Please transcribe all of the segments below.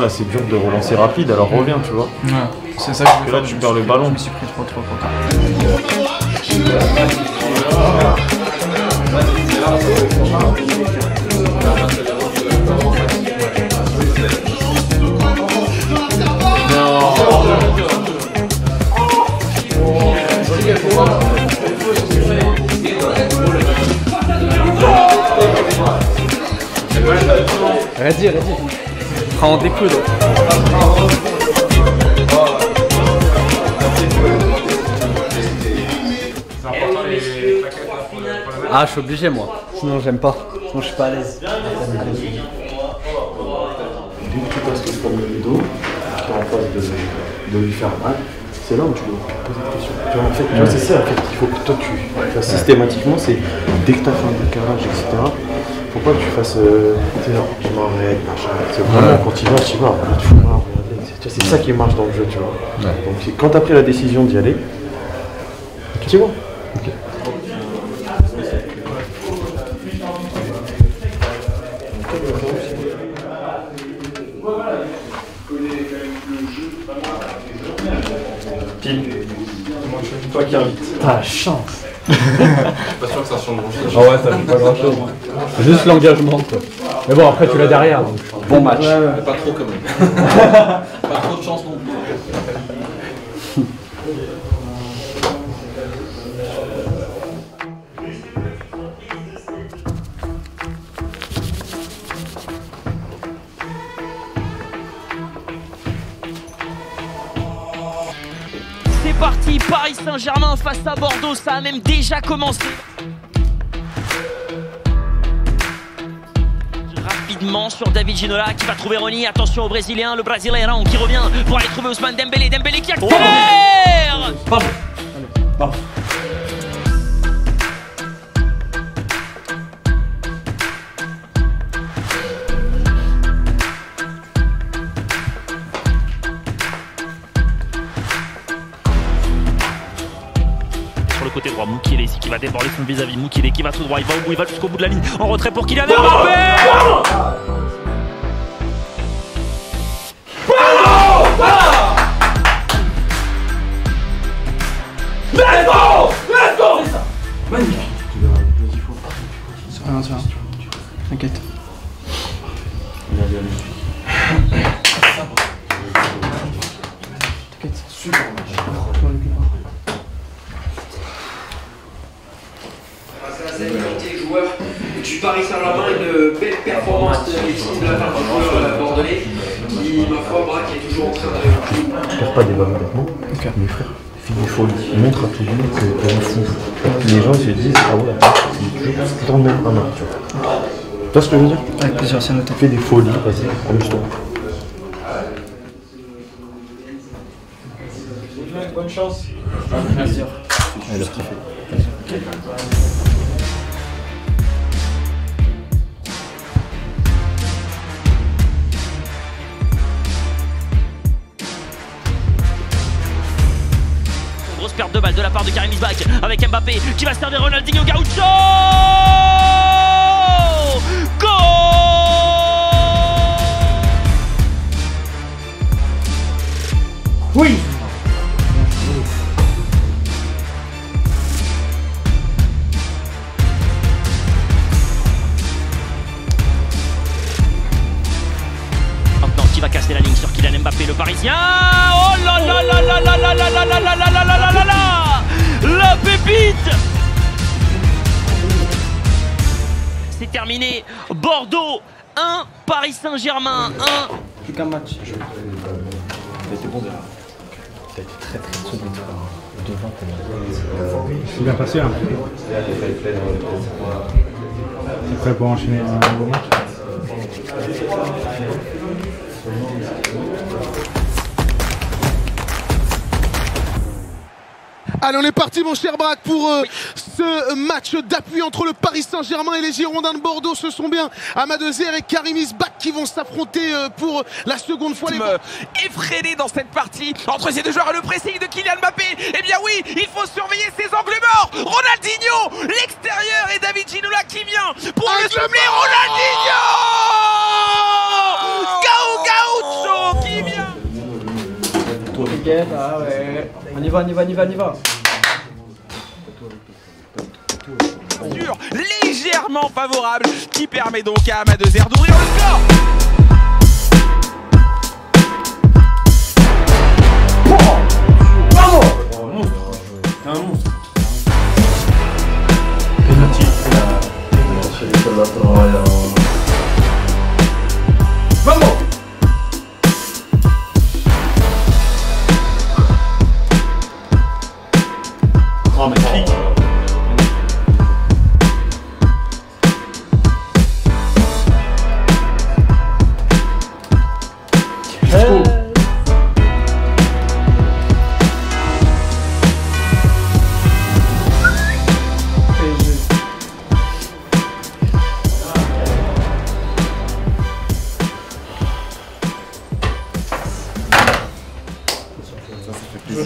là c'est dur de relancer rapide, alors reviens, tu vois. Ouais, c'est ça que je voulais là, tu perds le ballon. Je me suis pris trop trop trop En découdre. Ah, je suis obligé moi. Sinon, j'aime pas. Sinon, je suis pas à l'aise. Dès que tu passes le premier rideau, tu es en phase de, de lui faire mal, c'est là où tu dois poser des questions. Tu vois, en fait, tu vois, c'est ça en fait, qu'il faut que toi tu fasses systématiquement, c'est dès que tu as fait un décalage, etc., faut pas que tu fasses euh, tu genre, je machin. C'est vraiment quand tu vas, tu vas, tu fous. C'est- tu vois, C'est ça qui marche dans le jeu, tu vois. Donc c'est- quand tu as pris la décision d'y aller, tu vois. Toi qui invite. T'as la chance. Pas sûr que ça change grand chose. Ah ouais, ça joue pas grand chose. Juste l'engagement quoi. Mais bon, après tu l'as derrière donc. Bon match. Mais pas trop quand même. pas trop de chance non plus. Parti, Paris Saint-Germain face à Bordeaux, ça a même déjà commencé. Rapidement sur David Ginola qui va trouver Ronny. Attention au Brésilien, le Brasileirão qui revient pour aller trouver Ousmane Dembélé. Dembélé qui accélère qui va déborder son vis-à-vis. Moukile qui va tout droit, il va au bout, il va jusqu'au bout de la ligne. En retrait pour Kylian Mbappé C'est rien, c'est rien. T'inquiète. grâce à la pas des ballons bêtement. Mais frère, fais des folies. Montre à tout le monde que t'es un fou. Les gens ils se disent, ah ouais, c'est toujours tout le temps même un an, tu vois. Tu vois ce que je veux dire? Avec plaisir, c'est noté. Fais des folies, vas-y, amuse-toi. Elle a kiffé. Grosse de balle de la part de Karim Isbak avec Mbappé qui va servir Ronaldinho Gaucho Mbappé, le Parisien Oh là là là là là là là là là là là là là là là là La pépite C'est terminé. Bordeaux 1, Paris Saint-Germain 1. Plus qu'un match. C'est bien passé. Hein. C'est prêt pour enchaîner un nouveau match Allez, on est parti, mon cher Braque, pour euh, ce match d'appui entre le Paris Saint-Germain et les Girondins de Bordeaux. Ce sont bien Amadezer et Karim Isbak qui vont s'affronter euh, pour la seconde fois. Les... effréné dans cette partie entre ces deux joueurs et le pressing de Kylian Mbappé. Eh bien oui, il faut surveiller ces angles morts. Ronaldinho, l'extérieur et David Ginola qui vient pour le Angle Ronaldinho Gao Gaucho T'inquiète, ah ouais. On y va, on y va, on y va, on y va. Favorable qui permet donc à Amadezer d'ouvrir le score.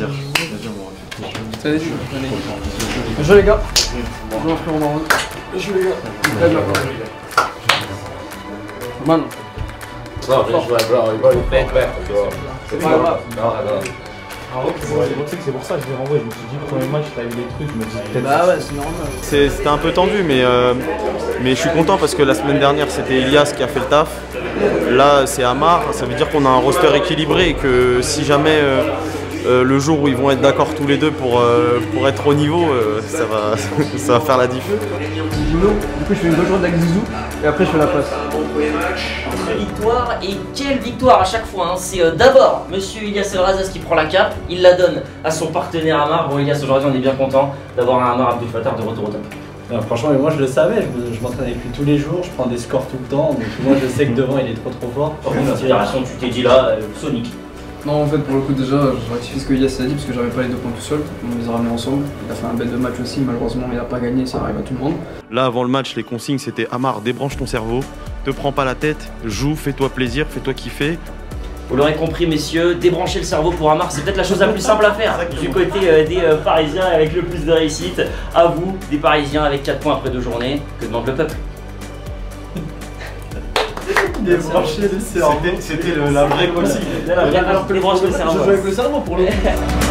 Allez. Bien joué les gars. Bonjour frère, on en route. Bien joué les gars. Très bien. Man. C'est pas grave. Sais que c'est pour ça que je l'ai renvoyé. Je me suis dit, premier match, t'as eu des trucs, je me dis peut-être. Bah ouais, c'est normal. C'était un peu tendu, mais, euh, mais je suis content parce que la semaine dernière, c'était Elias qui a fait le taf. Là, c'est Amar. Ça veut dire qu'on a un roster équilibré et que si jamais euh, euh, le jour où ils vont être d'accord tous les deux pour, euh, pour être au niveau, euh, ça, va, ça va faire la diff. Du coup je fais une bonne journée avec Zizou et après je fais la passe. victoire et quelle victoire à chaque fois. hein. C'est euh, d'abord Monsieur Ilias Elrazas qui prend la cape, il la donne à son partenaire Amar. Bon Ilias aujourd'hui on est bien content d'avoir un Amar Abdel Fattah de retour au top. Non, franchement, mais moi je le savais, je, je m'entraîne avec lui tous les jours, je prends des scores tout le temps, donc moi je sais que devant il est trop trop fort. Par contre tu t'es dit là, euh, Sonic. Non en fait pour le coup déjà je rectifie ce que Elias a dit parce que j'avais pas les deux points tout seul, on les a ramenés ensemble. Il a fait un bête de match aussi, malheureusement il a pas gagné, ça arrive à tout le monde. Là, avant le match, les consignes, c'était Amar, débranche ton cerveau, te prends pas la tête, joue, fais-toi plaisir, fais-toi kiffer. Vous l'aurez compris messieurs, débrancher le cerveau pour Amar c'est peut-être la chose la plus simple à faire du côté euh, des euh, Parisiens avec le plus de réussite. À vous, des Parisiens avec 4 points après deux journées, que demande le peuple? Débrancher le cerveau. C'était la vraie consigne. Alors débrancher le cerveau. Je joue avec le cerveau pour le coup.